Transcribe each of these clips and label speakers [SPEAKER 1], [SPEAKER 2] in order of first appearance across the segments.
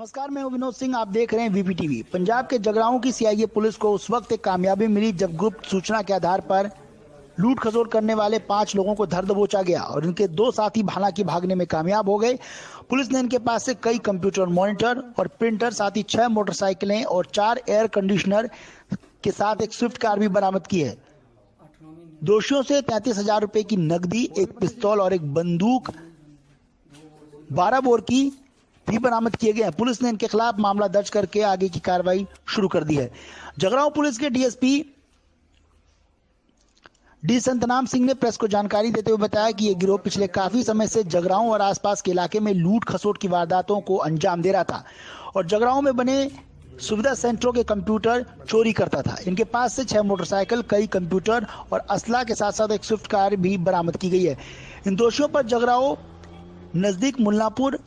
[SPEAKER 1] नमस्कार, मैं विनोद सिंह। आप देख रहे हैं वीपी टीवी पंजाब के जगराओं की सीआईए पुलिस को उस वक्त एक कामयाबी मिली जब गुप्त सूचना के आधार पर लूट खसोट करने वाले पाँच लोगों को धर दबोचा गया और इनके दो साथी हालाँकि भागने में कामयाब हो गए। पुलिस ने इनके पास से कई कंप्यूटर मॉनिटर और प्रिंटर, साथ ही छह मोटरसाइकिलें और चार एयर कंडीशनर के साथ एक स्विफ्ट कार भी बरामद की है। दोषियों से तैतीस हज़ार रुपए की नकदी, एक पिस्तौल और एक बंदूक, बारह बोर की भी बरामद किए गए हैं। पुलिस ने इनके खिलाफ मामला दर्ज करके आगे की कार्रवाई शुरू कर दी है। जगराओं पुलिस के डीएसपी डी संतनाम सिंह ने प्रेस को जानकारी देते हुए बताया कि यह गिरोह पिछले काफ़ी समय से जगरांव और आसपास के इलाके में लूट खसोट की वारदातों को अंजाम दे रहा था और जगराओं में बने सुविधा सेंटरों के कंप्यूटर चोरी करता था। इनके पास से छह मोटरसाइकिल, कई कंप्यूटर और असला के साथ साथ एक स्विफ्ट कार भी बरामद की गई है। इन दोषियों पर जगराओं नज़दीक मुल्लापुर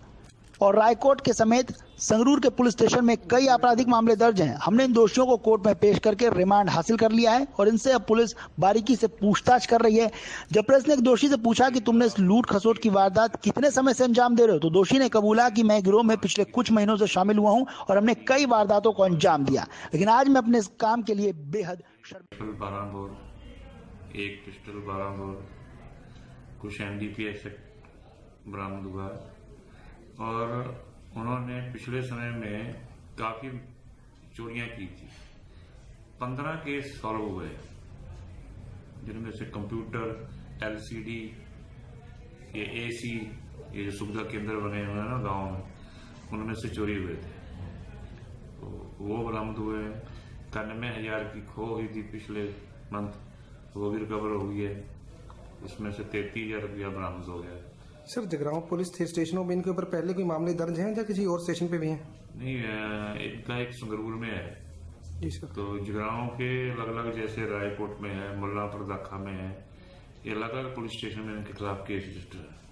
[SPEAKER 1] और रायकोट के समेत संगरूर के पुलिस स्टेशन में कई आपराधिक मामले दर्ज हैं। हमने इन दोषियों को कोर्ट में पेश करके रिमांड हासिल कर लिया है और इनसे अब पुलिस बारीकी से पूछताछ कर रही है। जब प्रेस ने एक दोषी से पूछा कि तुमने इस लूट खसोट की वारदात कितने समय से अंजाम दे रहे हो तो दोषी ने कबूला कि मैं गिरोह में पिछले कुछ महीनों से शामिल हुआ हूँ और हमने कई वारदातों को अंजाम दिया। लेकिन आज मैं अपने इस काम के लिए बेहद
[SPEAKER 2] बरामद हुआ और उन्होंने पिछले समय में काफ़ी चोरियाँ की थी। पंद्रह केस सॉल्व हुए जिनमें से कंप्यूटर, एलसीडी, ये एसी, ये जो सुविधा केंद्र बने हुए हैं ना गाँव में, उनमें से चोरी हुए थे। तो वो बरामद हुए हैं। इक्यानवे हज़ार की खो हुई थी पिछले मंथ, वो भी रिकवर हो गई है। उसमें से तैतीस हज़ार रुपया बरामद हो गया
[SPEAKER 3] सर जगराओं पुलिस स्टेशनों में इनके ऊपर पहले कोई मामले दर्ज हैं या किसी और स्टेशन पे भी हैं?
[SPEAKER 2] नहीं इनका एक संगरूर में है।
[SPEAKER 3] जी सर।
[SPEAKER 2] तो जगराओं के अलग अलग जैसे रायकोट में है मुल्लापुर दाखा में है ये अलग अलग पुलिस स्टेशन में इनके खिलाफ केस रजिस्टर है।